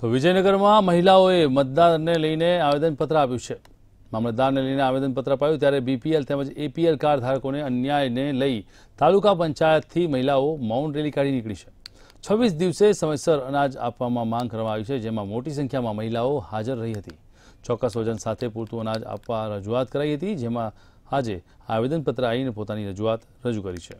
તો વિજયનગરમાં મહિલાઓએ મતદારને લઈને આવેદનપત્ર આપ્યું છે. મામલતદારને લઈને આવેદનપત્ર અપાયું ત્યારે બીપીએલ તેમજ એપીએલ કાર્ડ ધારકોને અન્યાયને લઈ તાલુકા પંચાયતથી મહિલાઓ મૌન રેલી કાઢી નીકળી છે. છવ્વીસ દિવસે સમયસર અનાજ આપવામાં માંગ કરવામાં આવી છે, જેમાં મોટી સંખ્યામાં મહિલાઓ હાજર રહી હતી. ચોક્કસ વજન સાથે પૂરતું અનાજ આપવા રજૂઆત કરાઈ હતી, જેમાં આજે આવેદનપત્ર આવીને પોતાની રજૂઆત રજૂ કરી છે.